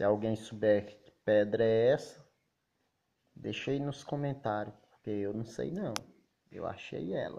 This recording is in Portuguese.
Se alguém souber que pedra é essa, deixa aí nos comentários, porque eu não sei não. Eu achei ela.